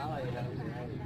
Áo đi?